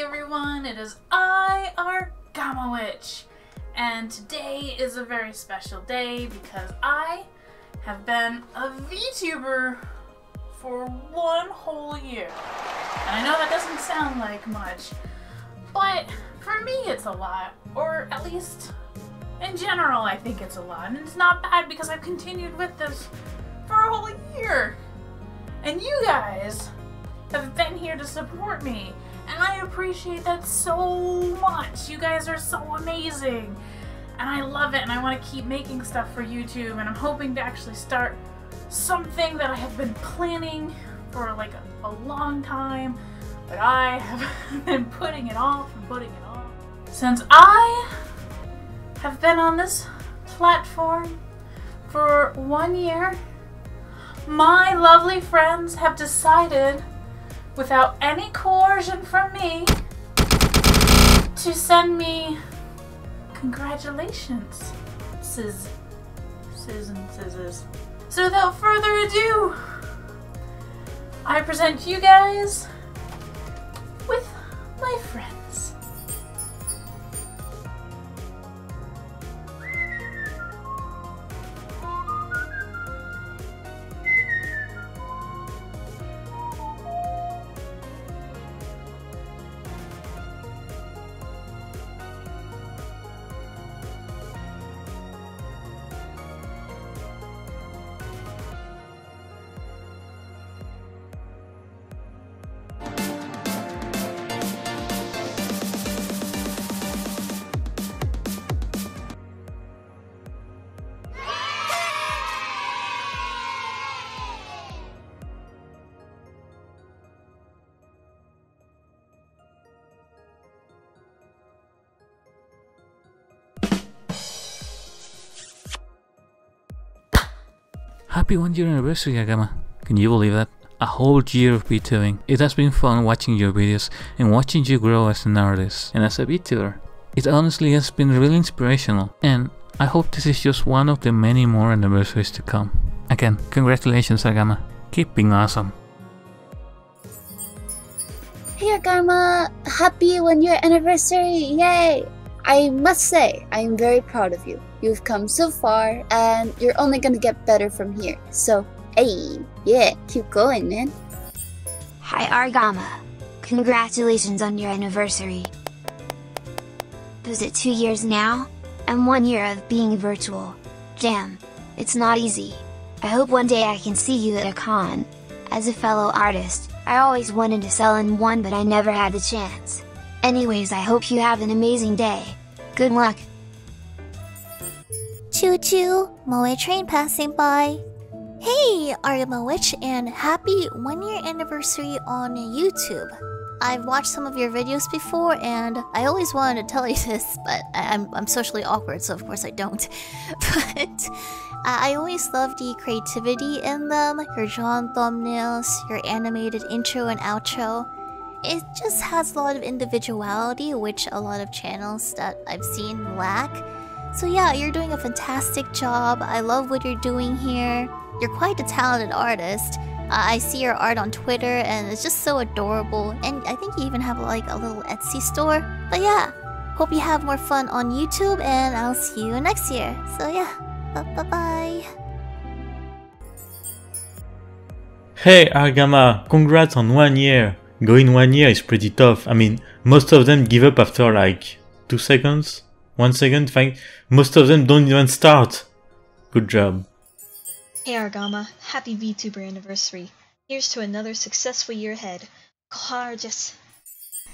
Everyone, it is I, our Gamma Witch, and today is a very special day because I have been a VTuber for one whole year. And I know that doesn't sound like much, but for me it's a lot, or at least in general I think it's a lot, and it's not bad because I've continued with this for a whole year. And you guys have been here to support me and I appreciate that so much. You guys are so amazing. And I love it and I want to keep making stuff for YouTube and I'm hoping to actually start something that I have been planning for like a, a long time. But I have been putting it off and putting it off. Since I have been on this platform for one year, my lovely friends have decided without any coercion from me to send me congratulations. Sizz. And scissors. So without further ado, I present you guys with my friend. Happy one year anniversary, Argama. Can you believe that? A whole year of VTubing. It has been fun watching your videos and watching you grow as an artist and as a VTuber. It honestly has been really inspirational and I hope this is just one of the many more anniversaries to come. Again, congratulations Argama. Keep being awesome. Hey Argama! Happy one year anniversary! Yay! I must say, I am very proud of you. You've come so far, and you're only gonna get better from here. So, hey, yeah, keep going, man. Hi, Argama. Congratulations on your anniversary. Is it two years now? And one year of being virtual. Damn, it's not easy. I hope one day I can see you at a con. As a fellow artist, I always wanted to sell in one but I never had the chance. Anyways I hope you have an amazing day. Good luck! Choo choo! Moe train passing by. Hey, Argama Witch, and happy one year anniversary on YouTube. I've watched some of your videos before, and I always wanted to tell you this, but I'm, I'm socially awkward, so of course I don't. But I always love the creativity in them, your drawn thumbnails, your animated intro and outro it just has a lot of individuality, which a lot of channels that I've seen lack. So yeah, you're doing a fantastic job. I love what you're doing here. You're quite a talented artist. Uh, I see your art on Twitter and it's just so adorable. And I think you even have like a little Etsy store. But yeah, hope you have more fun on YouTube and I'll see you next year. So yeah, bye bye. Hey Argama, congrats on one year! Going one year is pretty tough. I mean, most of them give up after like two seconds, one second. In fact, most of them don't even start. Good job. Hey Argama, happy VTuber anniversary. Here's to another successful year ahead. Gorgeous.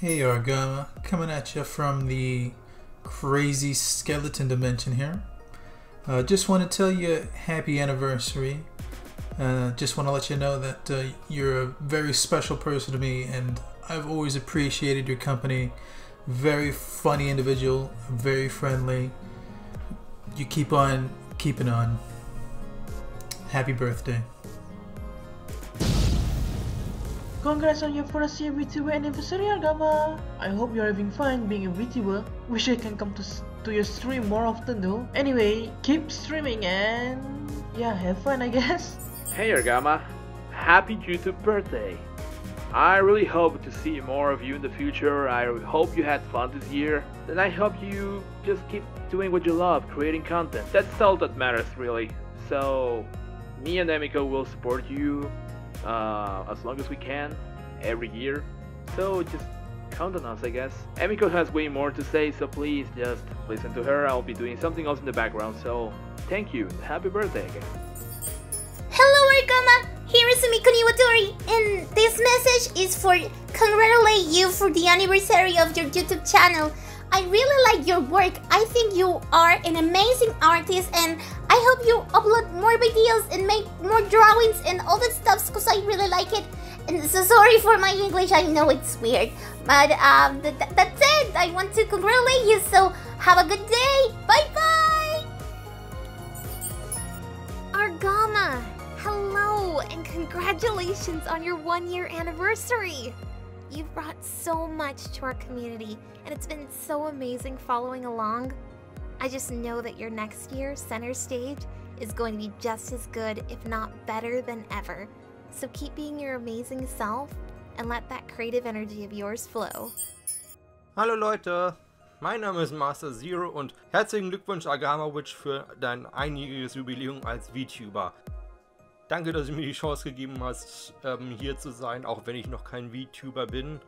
Hey Argama, coming at you from the crazy skeleton dimension here. Uh, just want to tell you happy anniversary. Uh, just want to let you know that uh, you're a very special person to me, and I've always appreciated your company. Very funny individual, very friendly. You keep on keeping on. Happy birthday. Congrats on your first year VTuber anniversary, Argama! I hope you're having fun being a VTuber. Wish I can come to, to your stream more often though. Anyway, keep streaming and yeah, have fun I guess. Hey Argama, happy YouTube birthday! I really hope to see more of you in the future. I hope you had fun this year. And I hope you just keep doing what you love, creating content. That's all that matters, really. So, me and Emiko will support you uh, as long as we can, every year. So, just count on us, I guess. Emiko has way more to say, so please just listen to her. I'll be doing something else in the background, so thank you. Happy birthday again. Argama! Here is Miko Niwatori, and this message is for congratulate you for the anniversary of your YouTube channel. I really like your work. I think you are an amazing artist, and I hope you upload more videos and make more drawings and all that stuff because I really like it. And so sorry for my English, I know it's weird. But um, th th that's it. I want to congratulate you, so have a good day. Bye bye and congratulations on your one year anniversary! You've brought so much to our community, and it's been so amazing following along. I just know that your next year, Center Stage, is going to be just as good, if not better than ever. So keep being your amazing self and let that creative energy of yours flow. Hallo Leute, mein Name ist Master Zero und herzlichen Glückwunsch Argama Witch für dein einjähriges Jubiläum als VTuber. Danke, dass du mir die Chance gegeben hast, ähm, hier zu sein, auch wenn ich noch kein VTuber bin.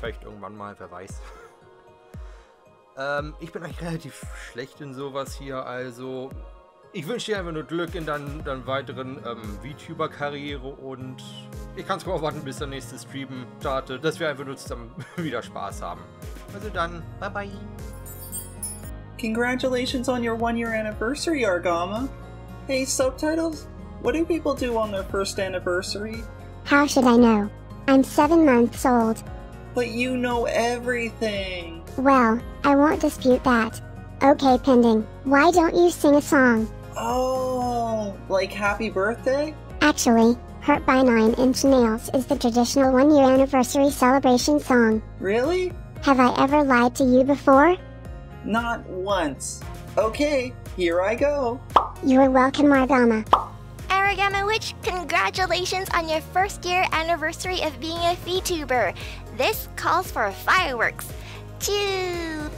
Vielleicht irgendwann mal, wer weiß. ähm, ich bin eigentlich relativ schlecht in sowas hier, also ich wünsche dir einfach nur Glück in deiner dein weiteren ähm, VTuber-Karriere und ich kann es kaum warten, bis der nächste Stream startet, dass wir einfach nur zusammen wieder Spaß haben. Also dann, bye bye. Congratulations on your one year anniversary, Argama. Hey, subtitles, what do people do on their first anniversary? How should I know? I'm seven months old. But you know everything. Well, I won't dispute that. Okay, Pending, why don't you sing a song? Oh, like happy birthday? Actually, Hurt by Nine Inch Nails is the traditional one year anniversary celebration song. Really? Have I ever lied to you before? Not once. Okay, here I go. You're welcome, Margama. Aragama Witch, congratulations on your first year anniversary of being a VTuber. This calls for fireworks. Chupa!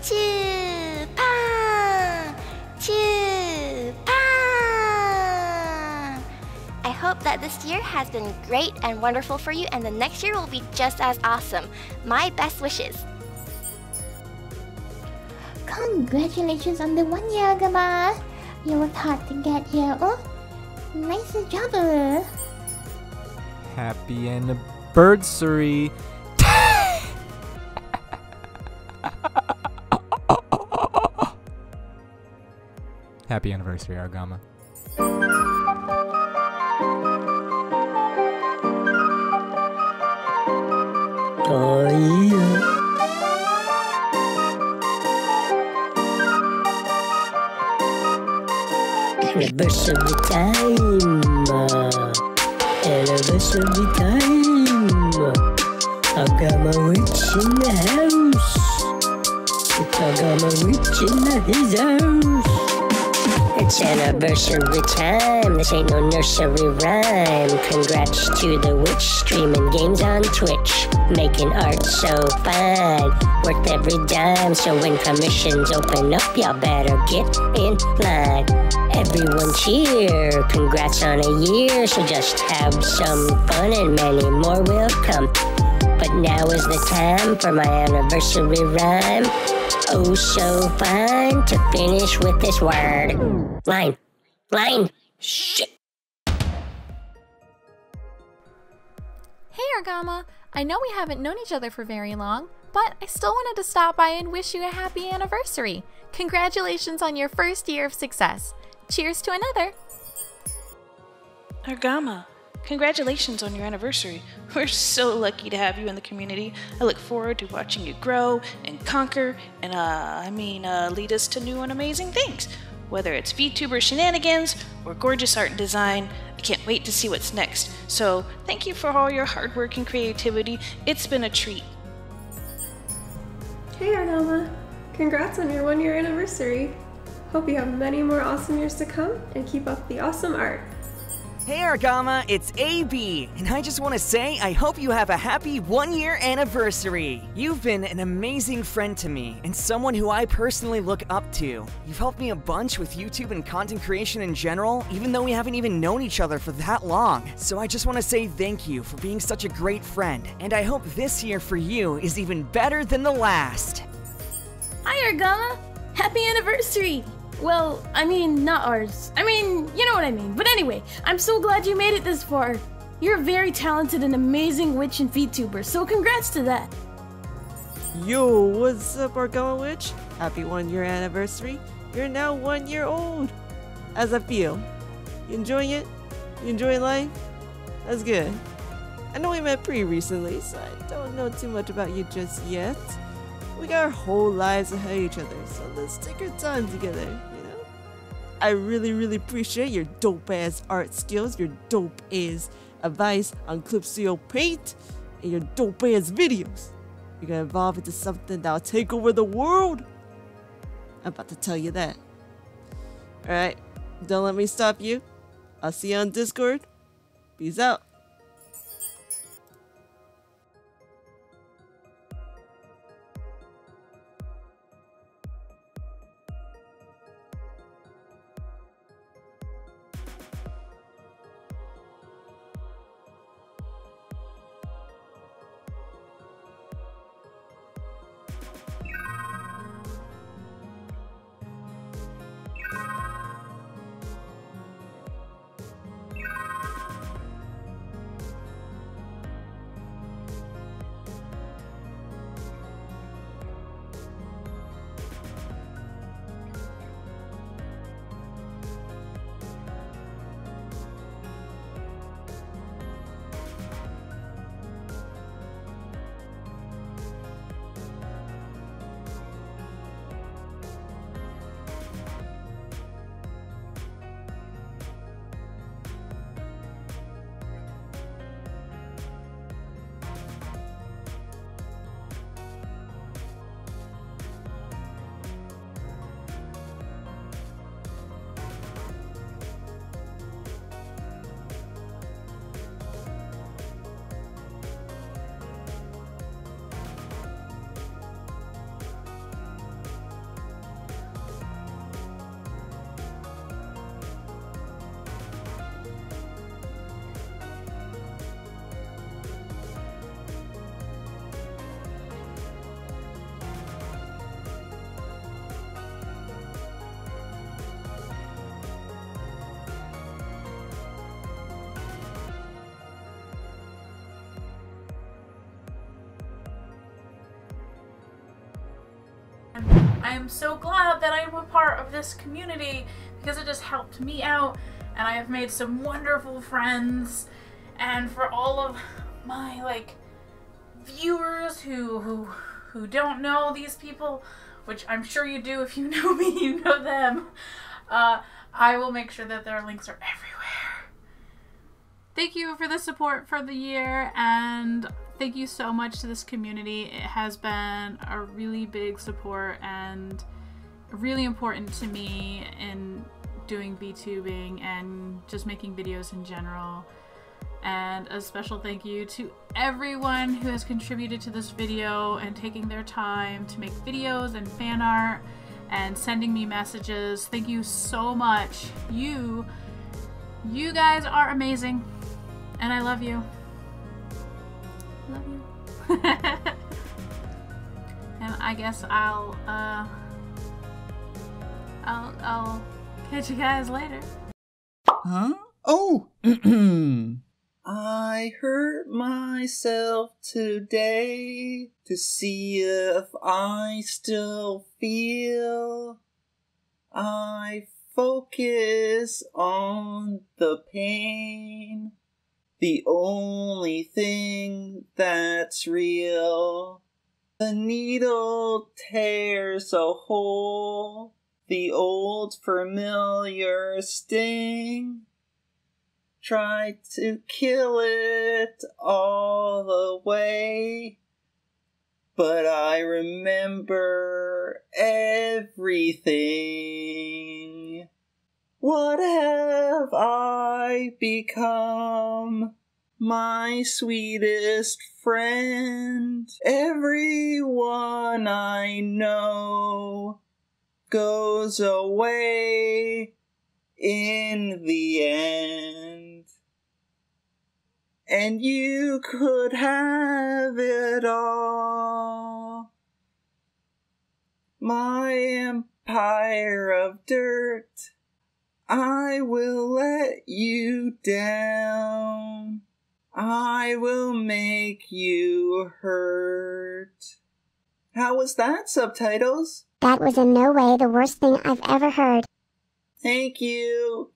Chupa! Chupa! I hope that this year has been great and wonderful for you, and the next year will be just as awesome. My best wishes. Congratulations on the one year, Argama! You worked hard to get here. Oh, nice job. Uh. Happy anniversary. Happy anniversary, Argama. Anniversary time. Anniversary time. I got my witch in the house. I got my witch in the house. It's anniversary time. This ain't no nursery rhyme. Congrats to the witch streaming games on Twitch. Making art so fine. Worth every dime. So when commissions open up, y'all better get in line. Everyone cheer. Congrats on a year. So just have some fun and many more will come. But now is the time for my anniversary rhyme. Oh, so fun to finish with this word. Line. Line. Shit. Hey Argama! I know we haven't known each other for very long, but I still wanted to stop by and wish you a happy anniversary. Congratulations on your first year of success. Cheers to another! Argama, congratulations on your anniversary. We're so lucky to have you in the community. I look forward to watching you grow and conquer and, uh, I mean, uh, lead us to new and amazing things. Whether it's VTuber shenanigans or gorgeous art and design, I can't wait to see what's next. So, thank you for all your hard work and creativity. It's been a treat. Hey Argama! Congrats on your one year anniversary! Hope you have many more awesome years to come and keep up the awesome art. Hey Argama, it's AB, and I just want to say I hope you have a happy one year anniversary. You've been an amazing friend to me, and someone who I personally look up to. You've helped me a bunch with YouTube and content creation in general, even though we haven't even known each other for that long. So I just want to say thank you for being such a great friend, and I hope this year for you is even better than the last. Hi, Argama! Happy anniversary! Well, I mean, not ours. I mean, you know what I mean. But anyway, I'm so glad you made it this far. You're a very talented and amazing witch and VTuber, so congrats to that. Yo, what's up, Argama Witch? Happy one year anniversary. You're now one year old. As I feel. You enjoying it? You enjoying life? That's good. I know we met pretty recently, so I don't know too much about you just yet. We got our whole lives ahead of each other, so let's take our time together, you know? I really, really appreciate your dope ass art skills, your dope ass advice on Clip Studio Paint, and your dope ass videos. You're gonna evolve into something that'll take over the world. I'm about to tell you that. Alright, don't let me stop you. I'll see you on Discord. Peace out. I am so glad that I am a part of this community because it just helped me out and I have made some wonderful friends and for all of my like viewers who who who don't know these people, which I'm sure you do if you know me, you know them. Uh, I will make sure that their links are everywhere. Thank you for the support for the year and thank you so much to this community. It has been a really big support and really important to me in doing VTubing and just making videos in general. And a special thank you to everyone who has contributed to this video and taking their time to make videos and fan art and sending me messages. Thank you so much. You, you guys are amazing and I love you. Love you. and I guess I'll, uh, I'll, I'll catch you guys later. Huh? Oh! I hurt myself today to see if I still feel. I focus on the pain, the only thing that's real. The needle tears a hole, the old familiar sting. Try to kill it all away, but I remember everything. What have I become? My sweetest friend. Everyone I know goes away in the end. And you could have it all. My empire of dirt, I will let you down. I will make you hurt. How was that, subtitles? That was in no way the worst thing I've ever heard. Thank you.